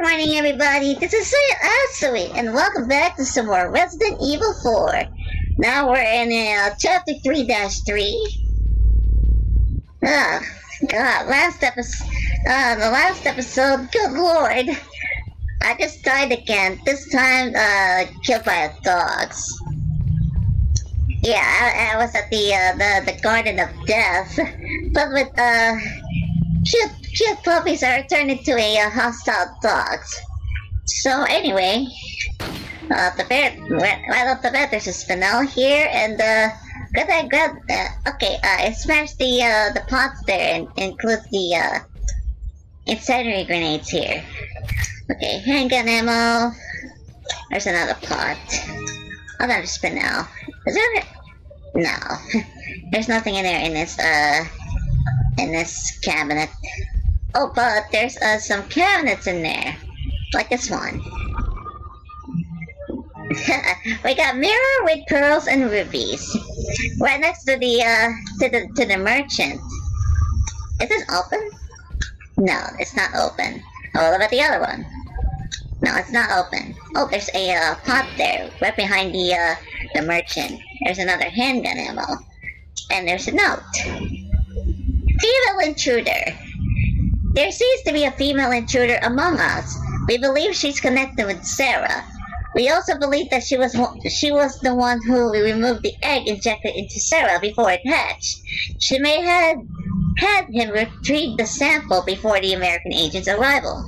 morning, everybody. This is Tsuyu Asui, and welcome back to some more Resident Evil 4. Now we're in uh, Chapter 3-3. Oh, God, last episode, uh, the last episode, good lord. I just died again, this time, uh, killed by dogs. Yeah, I, I was at the, uh, the, the Garden of Death, but with, uh, cute, cute puppies are turned into a uh, hostile dogs. So anyway, uh, the bed, right off the bed, there's a spinel here, and uh, good I grab, uh, okay, uh, smashed the uh, the pots there and include the uh, incendiary grenades here. Okay, handgun ammo. There's another pot. Another spinel. Is there? No, there's nothing in there in this uh in this cabinet. Oh, but there's uh, some cabinets in there, like this one. we got mirror with pearls and rubies, right next to the uh to the to the merchant. Is it open? No, it's not open. Oh, what about the other one? No, it's not open. Oh, there's a uh, pot there, right behind the uh the merchant. There's another handgun ammo, and there's a note. Female intruder. There seems to be a female intruder among us. We believe she's connected with Sera. We also believe that she was she was the one who removed the egg injected into Sera before it hatched. She may have had him retrieve the sample before the American agent's arrival.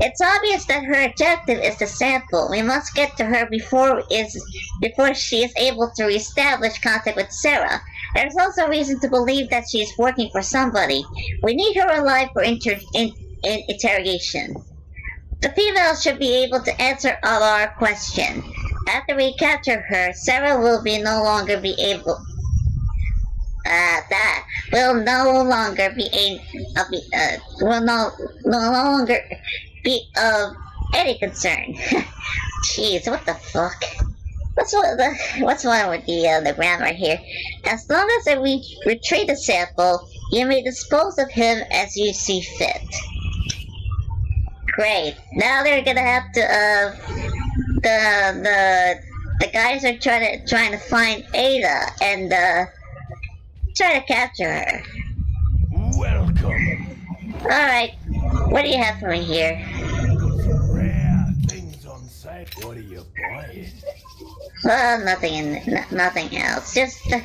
It's obvious that her objective is the sample. We must get to her before is before she is able to reestablish contact with Sera. There's also reason to believe that she is working for somebody. We need her alive for inter in, in interrogation. The female should be able to answer all our questions. After we capture her, Sera will be no longer be able. Uh, that will no longer be a, uh, will no no longer be of any concern. Jeez, what the fuck? What's the what's wrong with the uh, the grammar here? As long as we retrieve the sample, you may dispose of him as you see fit. Great. Now they're gonna have to uh the the the guys are trying to trying to find Ada and uh try to capture her. Welcome. All right. What do you have for me here? Well, nothing in n- nothing else. Just uh,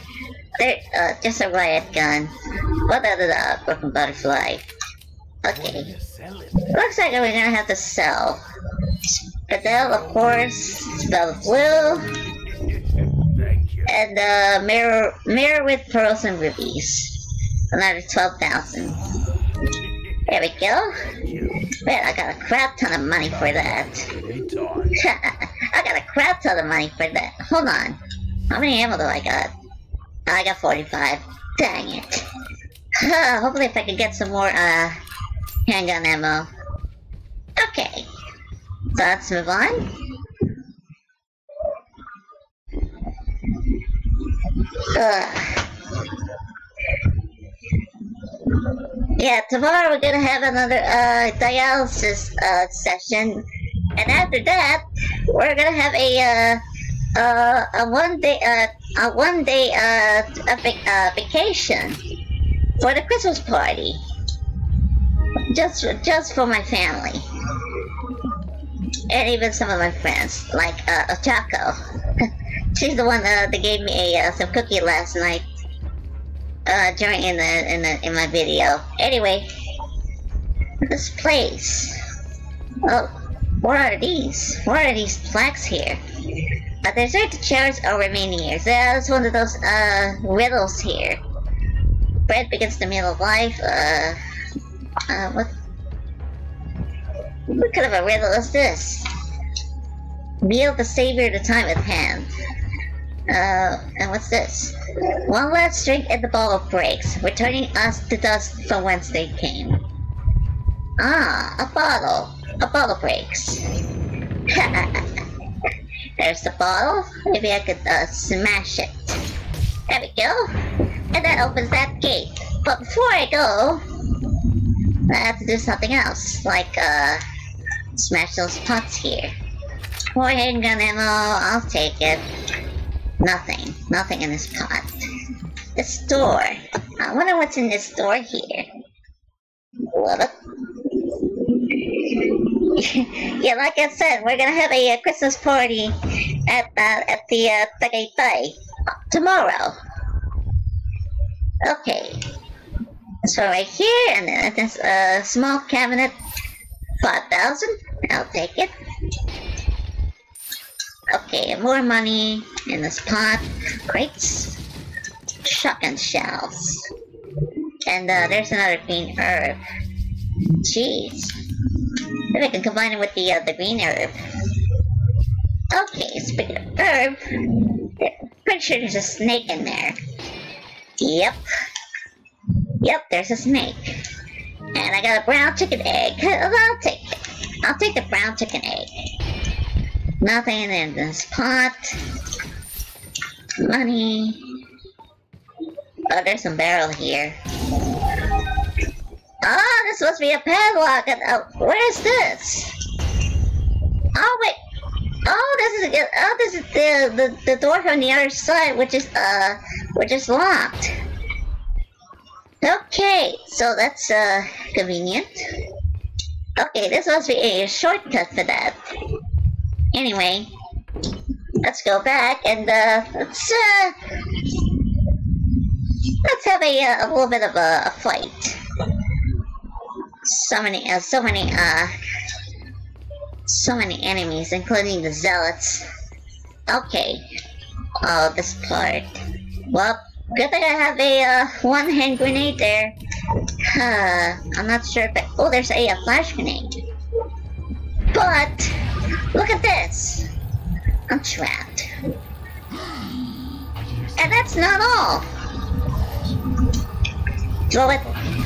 there, uh, just a riot gun. What other uh, broken butterfly? Okay. Looks like we're gonna have to sell. Spadell, of course. Spell. Thank you. And uh, mirror, mirror with pearls and rubies. Another twelve thousand. There we go. Man, I got a crap ton of money for that. I got a crap ton of money for that. Hold on. How many ammo do I got? I got 45. Dang it. Hopefully if I can get some more, uh, handgun ammo. Okay. So let's move on. Ugh. Yeah, tomorrow we're gonna have another uh, dialysis uh, session, and after that, we're gonna have a uh, uh, a one day uh, a one day uh, a vac- uh, vacation for the Christmas party, just just for my family, and even some of my friends, like uh, Ochako. She's the one uh, that gave me a uh, some cookie last night uh, during in the in the in my video. Anyway, this place. Oh, what are these? What are these plaques here? Uh, desert to cherish our remaining years. That's one of those uh riddles here. Bread begins the meal of life. Uh, uh, what? What kind of a riddle is this? Meal to savor the time at hand. Uh, and what's this? One last drink and the bottle breaks, returning us to dust from whence they came. Ah, a bottle. A bottle breaks. There's the bottle. Maybe I could uh, smash it. There we go. And that opens that gate. But before I go, I have to do something else, like uh, Smash those pots here. More handgun ammo, I'll take it. Nothing. Nothing in this pot. This door. I wonder what's in this door here. What yeah, like I said, we're gonna have a, uh, Christmas party at uh, at the uh, Tagaytay tomorrow. Okay. So right here, and then this uh, small cabinet, five thousand. I'll take it. Okay, more money in this pot. Crates, shotgun shells, and uh, there's another green herb. Jeez. Maybe I can combine it with the uh, the green herb. Okay, speaking of herb, pretty sure there's a snake in there. Yep. Yep, there's a snake. And I got a brown chicken egg. I'll take it. I'll take the brown chicken egg. Nothing in this pot. Money. Oh, there's some barrel here. Oh, this must be a padlock. Uh, where is this? Oh wait. Oh, this is oh this is the, the the door from the other side, which is uh which is locked. Okay, so that's uh convenient. Okay, this must be a shortcut for that. Anyway, let's go back and uh let's uh let's have a, uh, a little bit of a, a fight so many, uh, so many, uh, so many enemies, including the zealots. Okay. Oh, this part. Well, good thing I have a, uh, one-hand grenade there. Uh, I'm not sure if oh, there's a, a flash grenade. But, look at this. I'm trapped. And that's not all. Throw it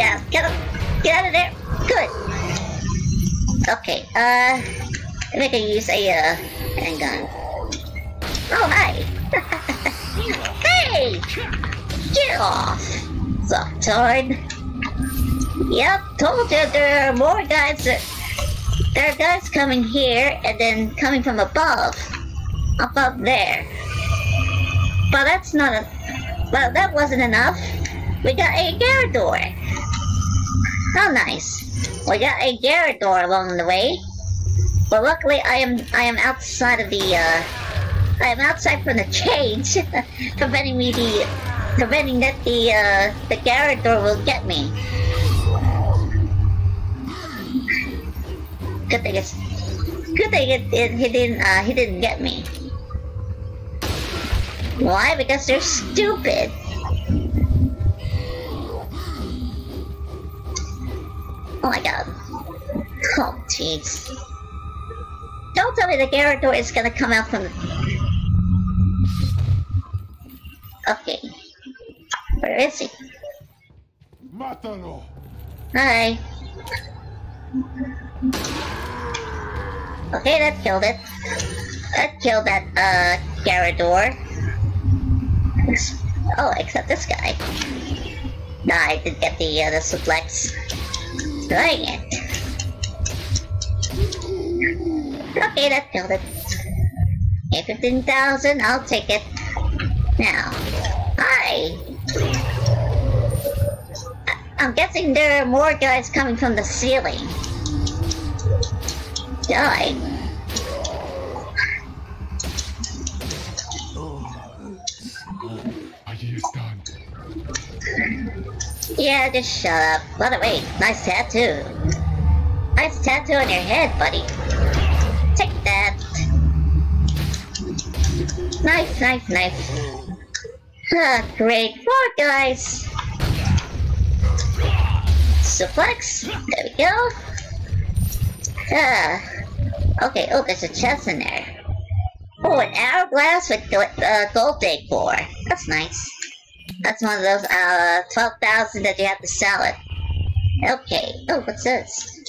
yeah, get him! Get out of there! Good! Okay, uh... I think I use a, uh, handgun. Oh, hi! hey! Get off! Fucktard! Yep, told you there are more guys that... There are guys coming here, and then coming from above. Up up there. But that's not a... Well, that wasn't enough. We got a Garrador. How nice. We got a Garrador along the way. But luckily I am I am outside of the uh I am outside from the cage, preventing me the preventing that the uh the Garrador will get me. Good thing it's good thing it, it he didn't uh he didn't get me. Why? Because they're stupid. Oh my god. Oh, jeez. Don't tell me the Garrador is gonna come out from the... Okay. Where is he? Mátalo. Hi. Okay, that killed it. That killed that, uh, Garrador. Oh, except this guy. Nah, I did get the, uh, the suplex. Dang it. Okay, that killed it. Okay, 15,000, I'll take it. Now, hi! I'm guessing there are more guys coming from the ceiling. Die. Yeah, just shut up. By the way, nice tattoo. Nice tattoo on your head, buddy. Take that. Knife, knife, knife. Ah, great. More guys. Suplex. There we go. Ah. Okay, oh, there's a chest in there. Oh, an hourglass with uh, gold decor. That's nice. That's one of those, uh, 12,000 that you have to sell it. Okay. Oh, what's this?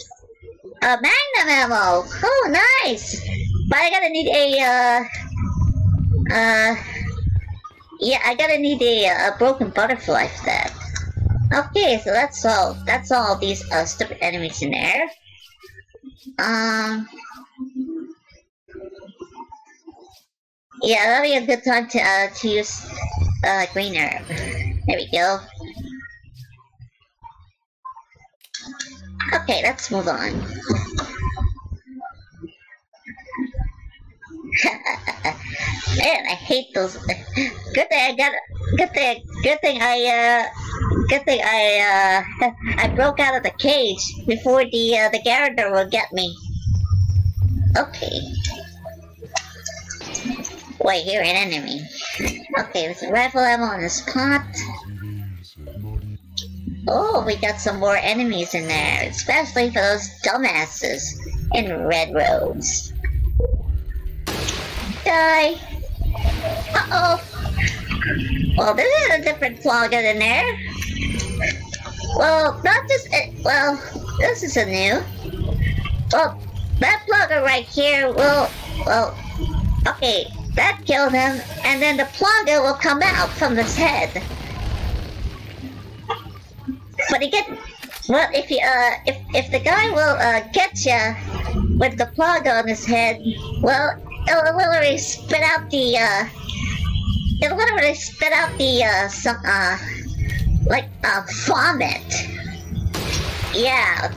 Uh, magnum ammo! Oh, nice! But I gotta need a, uh... Uh... Yeah, I gotta need a, a broken butterfly for that. Okay, so that's all. That's all these uh, stupid enemies in there. Um. Yeah, that'll be a good time to uh, to use uh, green herb. There we go. Okay, let's move on. Man, I hate those. Good thing I got. Good thing. Good thing I. Uh, good thing I. Uh, I broke out of the cage before the uh, the Garrador will get me. Okay. Wait, here an enemy. Okay, with rifle ammo on this pot. Oh, we got some more enemies in there, especially for those dumbasses in red robes. Die! Uh-oh! Well, this is a different Flogger in there. Well, not just... Uh, well, this is a new. Well, that Plaga right here will... Well, okay, that killed him, and then the Plaga will come out from his head. But he get... Well, if you, uh, if, if the guy will, uh, get you with the plug on his head, well, it'll literally spit out the, uh, it'll literally spit out the, uh, some, uh, like, uh, vomit. Yeah.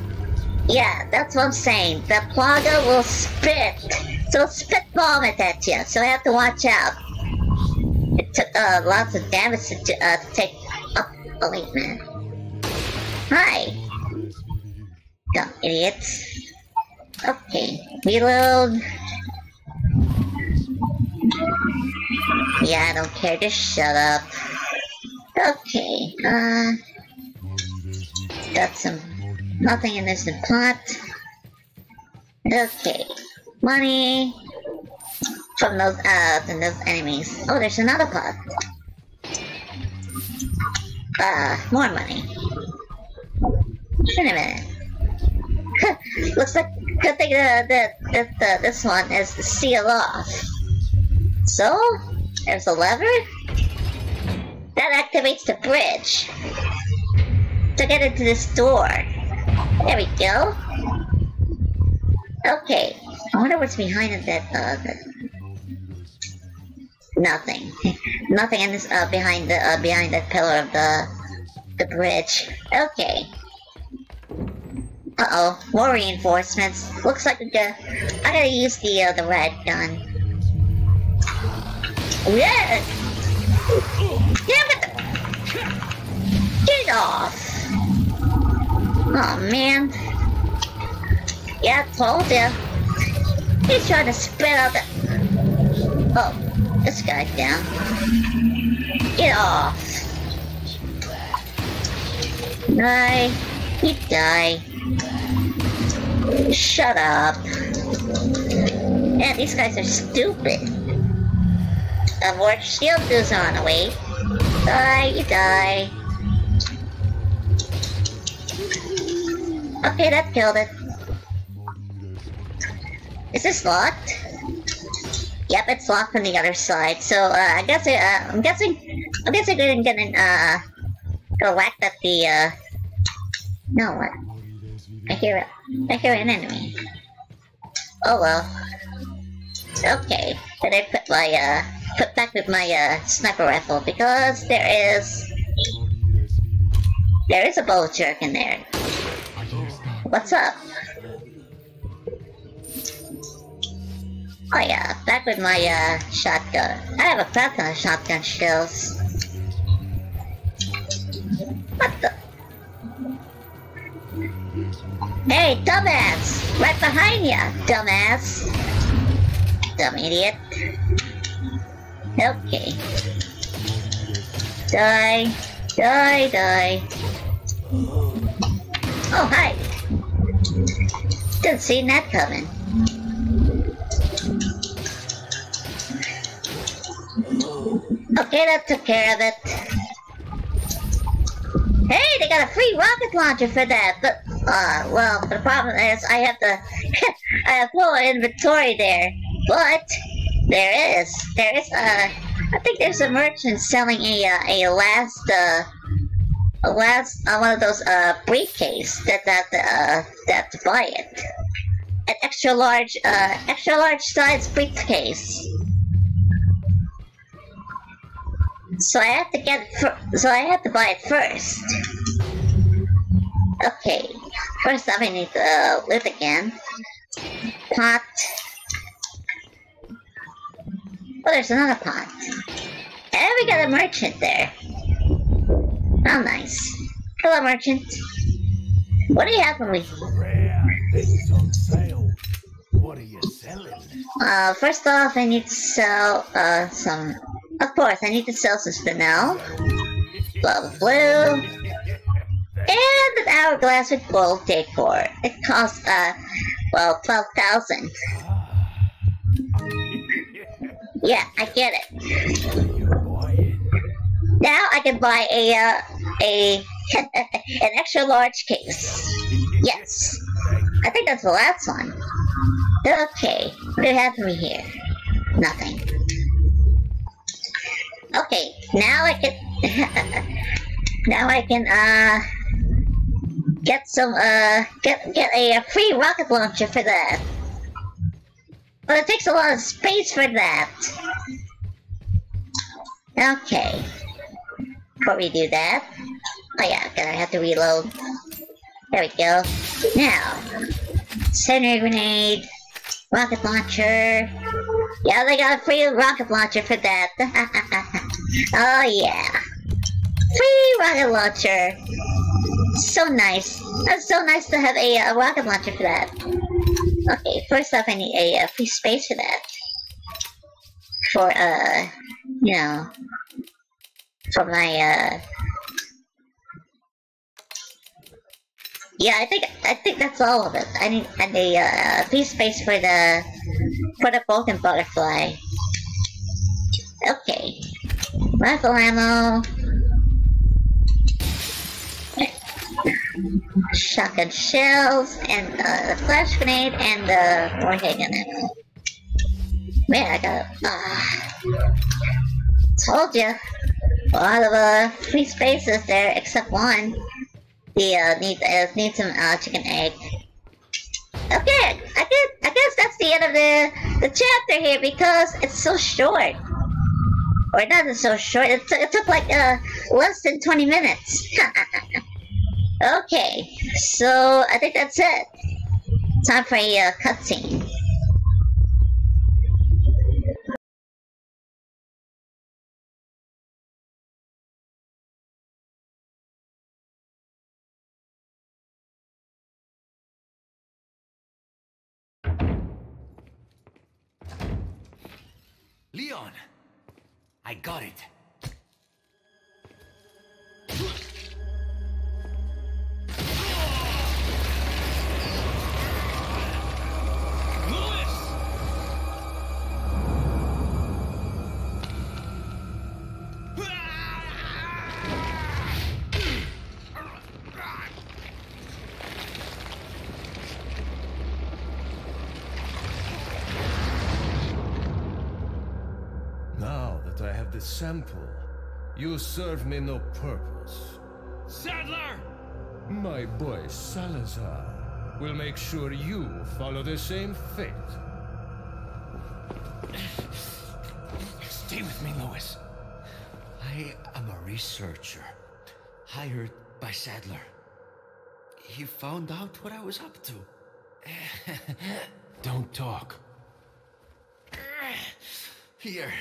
Yeah, that's what I'm saying. The plaga will spit. So spit vomit at you, so you have to watch out. It took, uh, lots of damage to, uh, to take up. Oh, wait, man. Hi. Dumb idiots. Okay, reload. Yeah, I don't care, just shut up. Okay, uh... Got some... Nothing in this pot. Okay. Money... From those, uh, from those enemies. Oh, there's another pot. Uh, more money. Wait a minute. Looks like good thing that that that this one is sealed off. So there's a lever that activates the bridge to get into this door. There we go. Okay, I wonder what's behind that. Uh. Nothing. Nothing in this. Uh, behind the uh, behind that pillar of the the bridge. Okay. Uh-oh, more reinforcements. Looks like I gotta use the, uh, the riot gun. Yeah! Damn it! Get off! Oh man. Yeah, told you. He's trying to spit out the... Oh, this guy's down. Get off! Die. You die. Shut up. Yeah, these guys are stupid. A more shield goes on away. Die, you die. Okay, that killed it. Is this locked? Yep, it's locked from the other side. So uh, I guess I, uh, I'm guessing I'm guessing get an uh go whack at the uh no what I hear it. I hear an enemy. Oh well. Okay, then I put my, uh, put back with my, uh, sniper rifle because there is... There is a bow jerk in there. What's up? Oh yeah, back with my, uh, shotgun. I have a of shotgun shells. What the? Hey, dumbass! Right behind ya, dumbass! Dumb idiot. Okay. Die. Die, die. Oh, hi! Didn't see that coming. Okay, that took care of it. Hey, they got a free rocket launcher for that, but uh, well, the problem is I have to, I have full inventory there. But there is, there is, uh, I think there's a merchant selling a uh, a last, uh, last uh, one of those uh briefcase that that uh that to buy it. An extra large uh extra large size briefcase. So I have to get so I have to buy it first. Okay, first off I need to uh, live again. Pot. Oh, there's another pot. And we got a merchant there. Oh, nice. Hello, merchant. What do you have for me? Things on sale. What are you selling? Uh, first off, I need to sell, uh, some... Of course, I need to sell some spinel, blah blue, and an hourglass with gold decor. It costs, uh, well, 12000 Yeah, I get it. Now I can buy a, uh, a, an extra large case. Yes. I think that's the last one. Okay, what for here? Nothing. Okay, now I can... now I can, uh... Get some, uh... Get, get a, uh free rocket launcher for that. But it takes a lot of space for that. Okay. Before we do that... Oh yeah, gonna have to reload. There we go. Now, center grenade, rocket launcher. Yeah, they got a free rocket launcher for that. oh yeah, free rocket launcher. So nice. That's so nice to have a, uh rocket launcher for that. Okay, first off, I need a, uh free space for that. For uh, you know, for my uh Yeah, I think I think that's all of it. I need and need a uh, piece space for the for the broken butterfly. Okay. Rifle ammo. Shotgun shells and uh, the flash grenade and the warhead gun ammo. Man, I got uh, told you. A lot of uh free spaces there except one. The uh, need uh, need some uh, chicken egg. Okay, I guess I guess that's the end of the the chapter here because it's so short. Or it's so short. It, it took like uh less than twenty minutes. okay, so I think that's it. Time for a uh, cutscene. Leon! I got it. That I have the sample, you serve me no purpose. Saddler! My boy Salazar will make sure you follow the same fate. Stay with me, Luis. I am a researcher, hired by Saddler. He found out what I was up to. Don't talk. Here.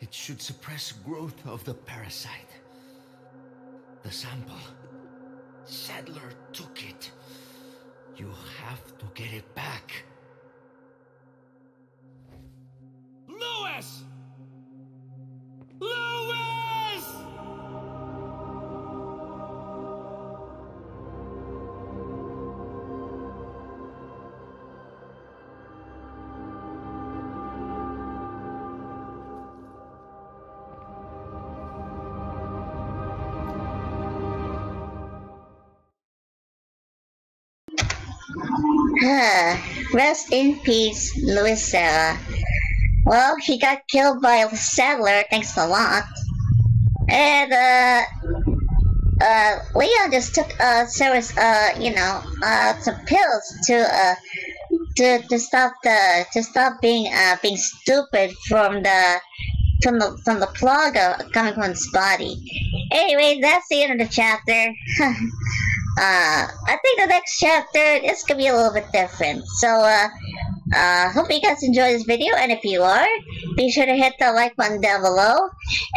It should suppress growth of the parasite. The sample. Saddler took it. You have to get it back. Luis! Rest in peace, Luis Sera. Well, he got killed by a Saddler, thanks a lot. And, uh, uh, Leon just took uh, Sera's, uh, you know, uh, some pills to, uh, to, to stop the, to stop being, uh, being stupid from the, from the, from the plug coming from his body. Anyway, that's the end of the chapter. Uh, I think the next chapter is gonna be a little bit different. So, uh, uh, hope you guys enjoy this video, and if you are, be sure to hit the like button down below,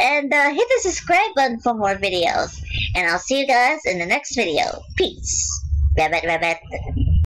and uh, hit the subscribe button for more videos. And I'll see you guys in the next video. Peace. Rabbit, rabbit.